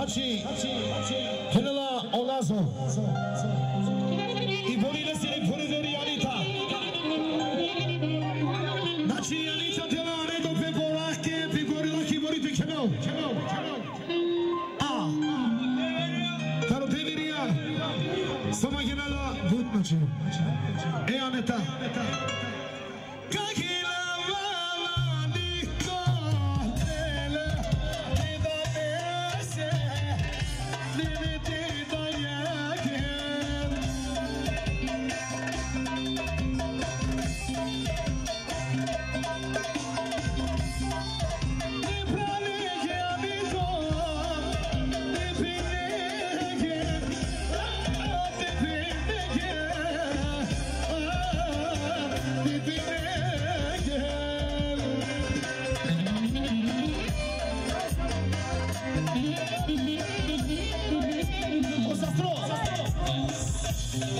Значи, Хенела Олазо. И бориле си ни коридори Анита. Значи, Анита тела не до пе борахке, пи борила ки борите кемел. А. Каро певирија. Сама Хенела, вот Osastro!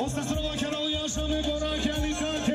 Osastro va Karol Yaşar mübarek elinde.